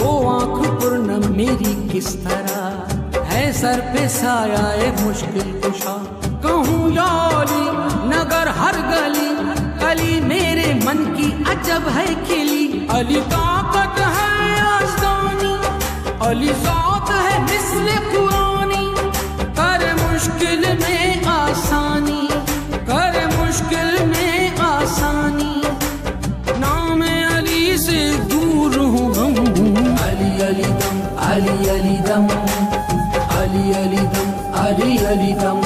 वो आँख पूर्ण मेरी किस तरह? है सर पे साया एक मुश्किल कुशा। कहूँ याली नगर हर गली अली मेरे मन की अजब है खिली। अली ताकत है आसानी, अली साथ है मिसले पुरानी। कर मुश्किल में आसानी, कर मुश्किल में आसानी। नाम अली से अली दम अली अली दम अली अली दम अली अली दम